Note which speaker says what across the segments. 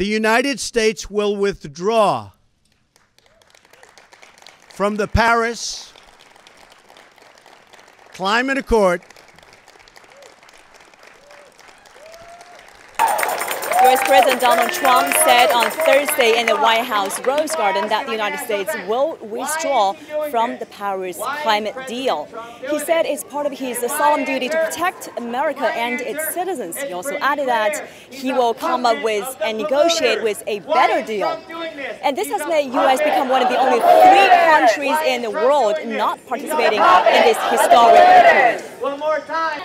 Speaker 1: the United States will withdraw from the Paris Climate Accord
Speaker 2: U.S. President Donald Trump said on Thursday in the White House Rose Garden that the United States will withdraw from the Paris climate deal. He said it's part of his solemn duty to protect America and its citizens. He also added that he will come up with and negotiate with a better deal. And this has made U.S. become one of the only three countries in the world not participating in this historic accord. More time.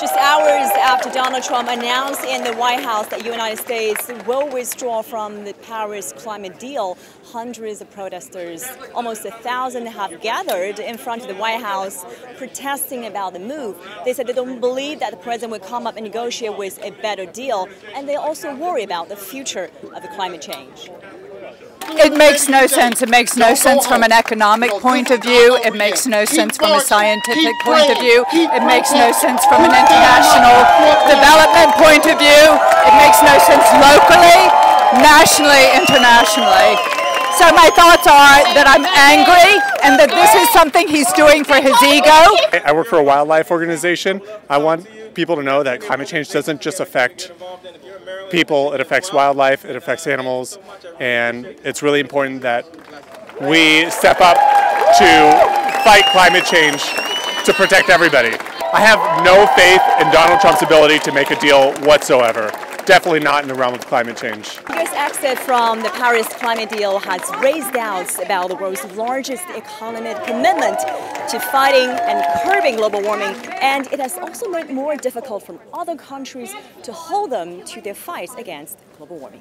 Speaker 2: Just hours after Donald Trump announced in the White House that the United States will withdraw from the Paris climate deal, hundreds of protesters, almost a thousand, have gathered in front of the White House protesting about the move. They said they don't believe that the president will come up and negotiate with a better deal, and they also worry about the future of the climate change.
Speaker 3: It makes no sense. It makes no sense from an economic point of view. It makes no sense from a scientific point of view. It makes no sense from an international development point of view. It makes no sense locally, nationally, internationally. So my thoughts are that I'm angry and that this is something he's doing for his ego.
Speaker 4: I work for a wildlife organization. I want people to know that climate change doesn't just affect people, it affects wildlife, it affects animals, and it's really important that we step up to fight climate change to protect everybody. I have no faith in Donald Trump's ability to make a deal whatsoever definitely not in the realm of climate change.
Speaker 2: Exit from the Paris climate deal has raised doubts about the world's largest economic commitment to fighting and curbing global warming, and it has also made more difficult for other countries to hold them to their fight against global warming.